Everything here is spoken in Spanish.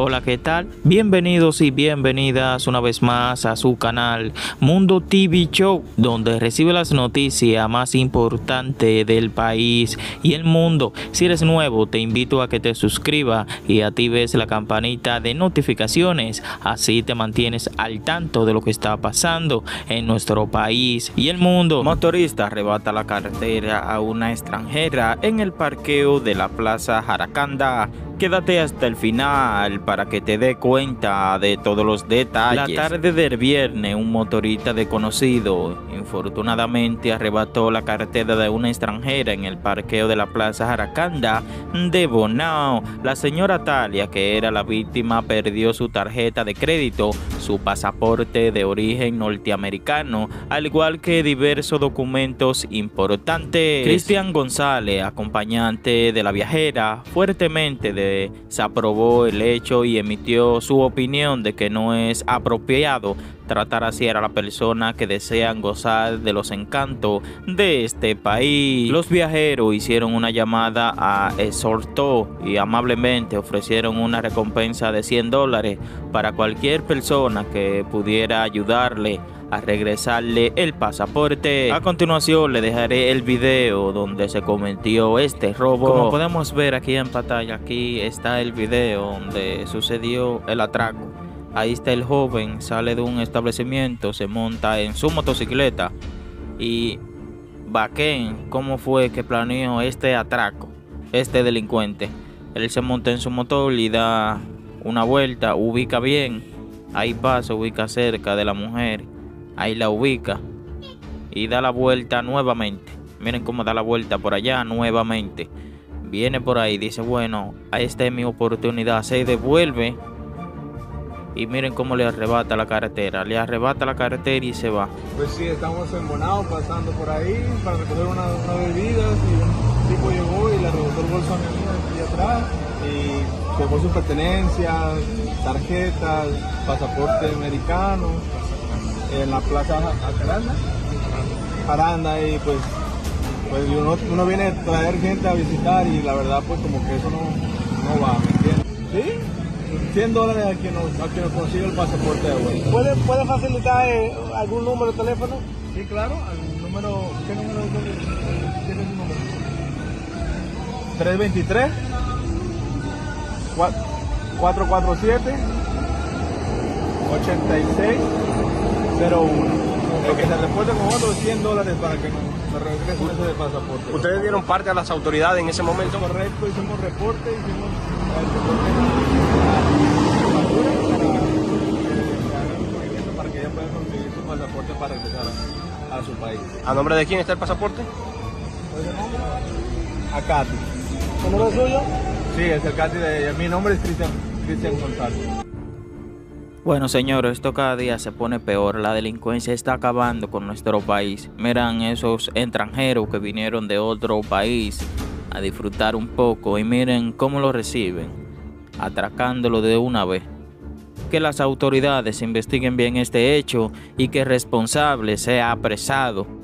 Hola, ¿qué tal? Bienvenidos y bienvenidas una vez más a su canal Mundo TV Show, donde recibe las noticias más importantes del país y el mundo. Si eres nuevo, te invito a que te suscribas y actives la campanita de notificaciones, así te mantienes al tanto de lo que está pasando en nuestro país y el mundo. Motorista arrebata la carretera a una extranjera en el parqueo de la Plaza Jaracanda. Quédate hasta el final para que te dé cuenta de todos los detalles. La tarde del viernes, un motorista desconocido infortunadamente arrebató la cartera de una extranjera en el parqueo de la Plaza Jaracanda de Bonao. La señora Talia, que era la víctima, perdió su tarjeta de crédito, su pasaporte de origen norteamericano, al igual que diversos documentos importantes. Cristian González, acompañante de la viajera, fuertemente de se aprobó el hecho y emitió su opinión de que no es apropiado tratar así a la persona que desean gozar de los encantos de este país. Los viajeros hicieron una llamada a exhortó y amablemente ofrecieron una recompensa de 100 dólares para cualquier persona que pudiera ayudarle a regresarle el pasaporte. A continuación le dejaré el video donde se cometió este robo. Como podemos ver aquí en pantalla, aquí está el video donde sucedió el atraco. Ahí está el joven, sale de un establecimiento, se monta en su motocicleta y Baquén, ¿cómo fue que planeó este atraco? Este delincuente. Él se monta en su motor y da una vuelta, ubica bien, ahí pasa, ubica cerca de la mujer ahí la ubica y da la vuelta nuevamente. Miren cómo da la vuelta por allá nuevamente. Viene por ahí, dice, bueno, esta es mi oportunidad. Se devuelve y miren cómo le arrebata la carretera. Le arrebata la carretera y se va. Pues sí, estamos embonados pasando por ahí para recoger una, una bebida y un tipo llegó y le arrebató el bolso a mi amiga aquí atrás y tomó sus pertenencias, tarjetas, pasaporte americano en la plaza Aranda. Aranda y pues, pues uno, uno, viene a traer gente a visitar y la verdad pues como que eso no, no va, ¿me entiendes? Sí, 100 dólares a quien nos, a quien nos consigue el pasaporte de vuelta. ¿Puede, ¿Puede facilitar eh, algún número de teléfono? Sí, claro, el número, ¿qué número tiene su número? 323 447 86 01. El que se reporte con otros 100 dólares para que nos, regresen ese de pasaporte. ¿Ustedes dieron parte a las autoridades en ese momento? Correcto, hicimos reporte, hicimos ¿A nombre de quién está el pasaporte? A Katy. ¿El nombre suyo? Sí, es el Katy de ella. Mi nombre es Cristian, Cristian González. Bueno, señores, esto cada día se pone peor. La delincuencia está acabando con nuestro país. Miran esos extranjeros que vinieron de otro país a disfrutar un poco y miren cómo lo reciben, atracándolo de una vez. Que las autoridades investiguen bien este hecho y que el responsable sea apresado